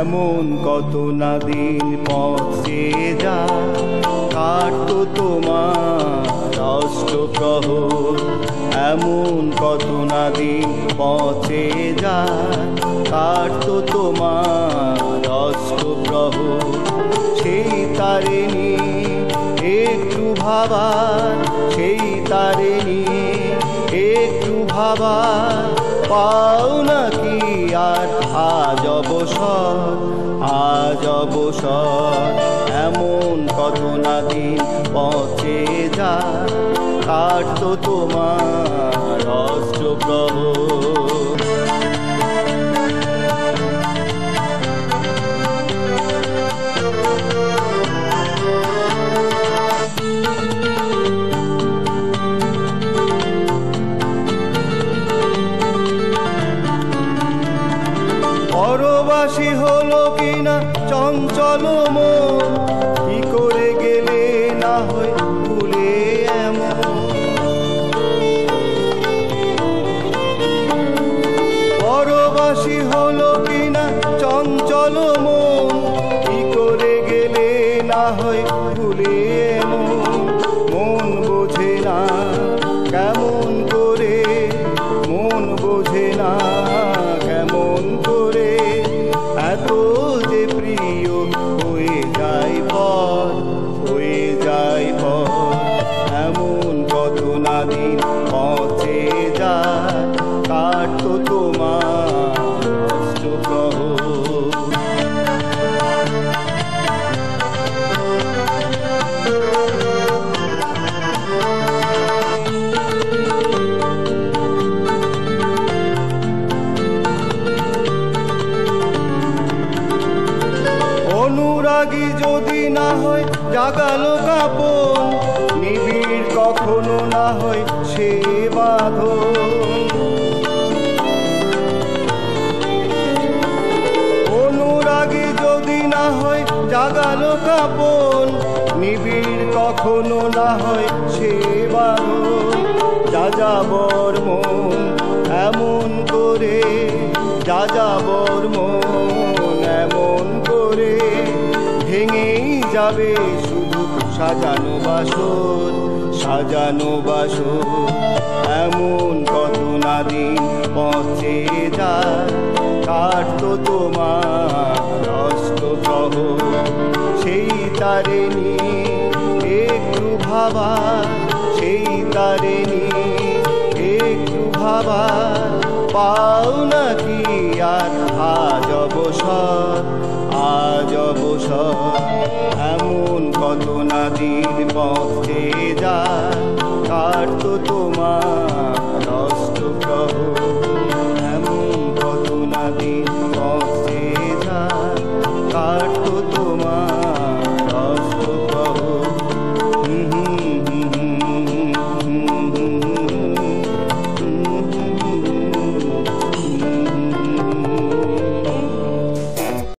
এমন কত না দিন পথে যা কাটতো তোমার অষ্টপ্রহর এমন কত না দিন পথে যা কাটতো তোমার অষ্টপ্রহর সেই তারিণী একটু ভাবার, সেই তারিণী একটু ভাবার পাও নাকি? আর আজ অবসর আজ অবসর। এমন কত না দিন পচে যা, কাটতো তোমার অষ্টপ্রহর কিনা চঞ্চল মন, কি করে গেলে না হয় ভুলে এমন? পরবাসী হলো কিনা চঞ্চল মন জাগালো কাপন, নিবিড় কখনো না হয় সে বাঁধন। অনুরাগী যদি না হয় জাগালো কাপন, নিবিড় কখনো না হয় সে বাঁধন। যা যাবর মন, এমন করে, যা যাবর মন। যাবে শুধু সাজানো বাসর সাজানো বাসর এমন কত না দিন পথে যায় কাটতো তোমার অষ্ট সেই তারিণী একটু ভাবা, সেই তারিণী একটু ভাবা। পাও নাকি আর আজ অবসর? এমন কত নদীর পথে যায় কাটত তোমার এমন কত নদীর পথে যায় কাটত তোমার